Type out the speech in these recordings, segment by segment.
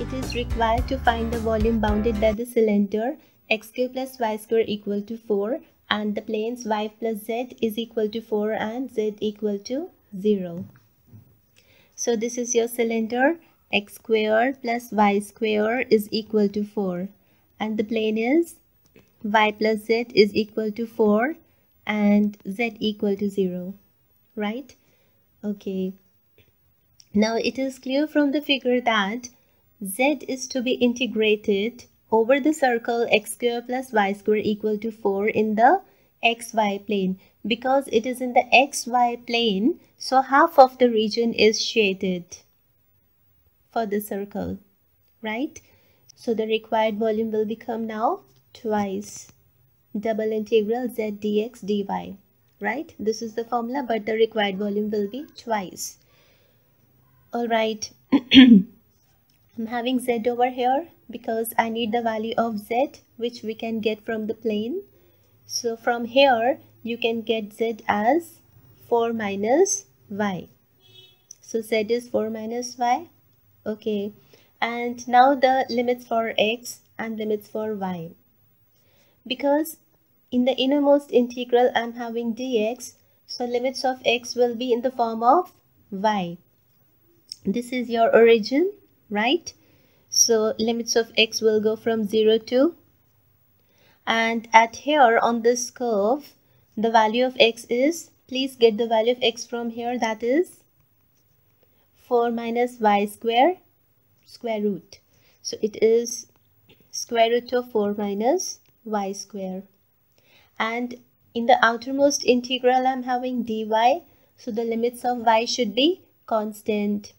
it is required to find the volume bounded by the cylinder x cube plus y square equal to 4 and the planes y plus z is equal to 4 and z equal to 0. So this is your cylinder. X square plus y square is equal to 4 and the plane is y plus z is equal to 4 and z equal to 0 right? Okay. Now it is clear from the figure that z is to be integrated over the circle x square plus y square equal to 4 in the xy plane. Because it is in the xy plane so half of the region is shaded for the circle right? So the required volume will become now twice double integral z dx dy right? This is the formula but the required volume will be twice. All right i'm having z over here because I need the value of z which we can get from the plane. So from here you can get z as 4 minus y. So z is 4 minus y. Okay. And now the limits for x and limits for y. Because in the innermost integral I'm having dx. So limits of x will be in the form of y. This is your origin, right? So limits of x will go from 0 to and at here on this curve the value of x is please get the value of x from here that is 4 minus y square square root. So it is square root of 4 minus y square. And in the outermost integral I'm having dy. So the limits of y should be constant.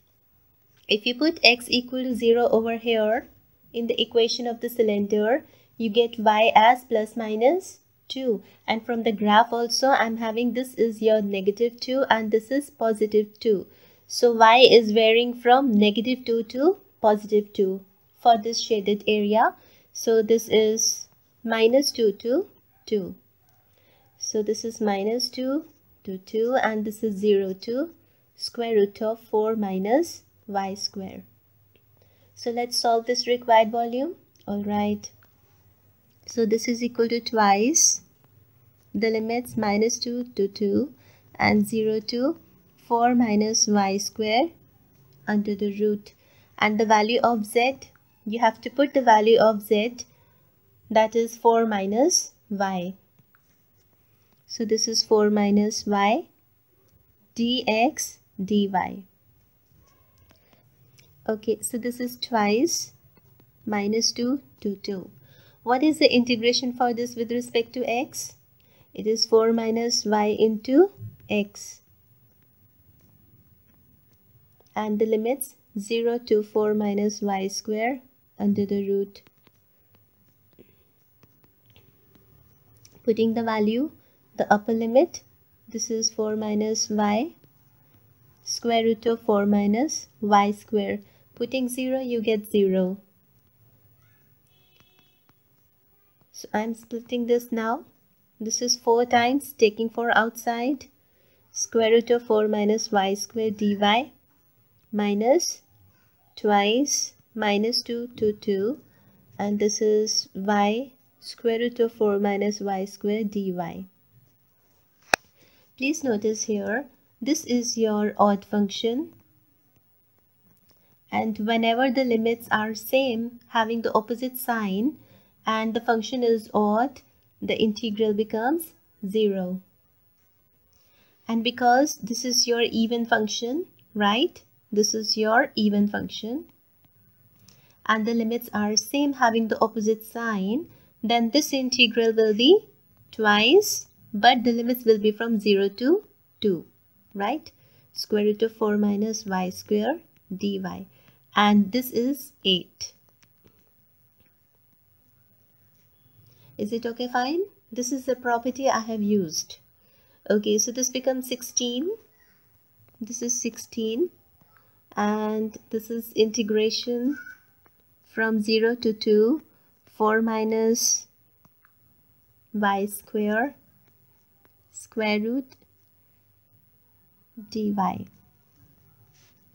If you put x equal to 0 over here in the equation of the cylinder, you get y as plus minus 2. And from the graph also, I'm having this is your negative 2 and this is positive 2. So y is varying from negative 2 to positive 2 for this shaded area. So this is minus 2 to 2. So this is minus 2 to 2 and this is 0 to square root of 4 minus y square. So let's solve this required volume. Alright. So this is equal to twice the limits minus 2 to 2 and 0 to 4 minus y square under the root and the value of z you have to put the value of z that is 4 minus y. So this is 4 minus y dx dy. Okay, so this is twice minus 2 to 2. What is the integration for this with respect to x? It is 4 minus y into x. And the limits 0 to 4 minus y square under the root. Putting the value, the upper limit, this is 4 minus y square root of 4 minus y square Putting 0, you get 0. So I'm splitting this now. This is 4 times taking 4 outside. Square root of 4 minus y square dy minus twice minus 2 to 2 and this is y square root of 4 minus y square dy. Please notice here this is your odd function. And whenever the limits are same having the opposite sign and the function is odd the integral becomes 0 and because this is your even function right? This is your even function. And the limits are same having the opposite sign then this integral will be twice but the limits will be from 0 to 2 right square root of 4 minus y square dy and this is 8. Is it okay fine? This is the property I have used. Okay, so this becomes 16. This is 16 and this is integration from 0 to 2 4 minus y square square root dy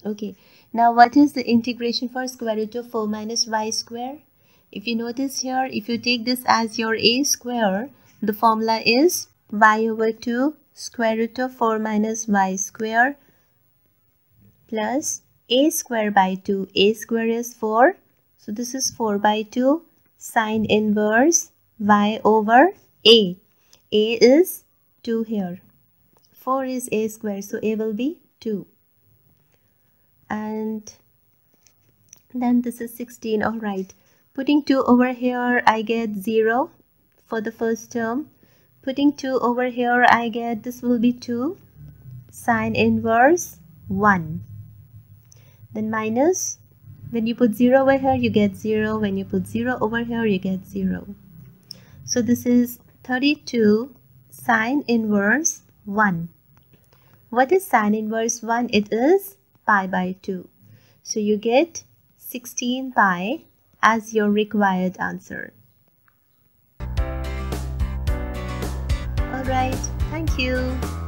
Okay, now what is the integration for square root of 4 minus y square? If you notice here, if you take this as your a square, the formula is y over 2 square root of 4 minus y square plus a square by 2. a square is 4. So this is 4 by 2 sine inverse y over a. a is 2 here. 4 is a square so a will be 2. And then this is 16 alright. Putting 2 over here I get 0 for the first term. Putting 2 over here I get this will be 2 sine inverse 1 then minus when you put 0 over here you get 0 when you put 0 over here you get 0 so this is 32 sine inverse 1 what is sine inverse 1 it is pi by 2 so you get 16 pi as your required answer. Alright thank you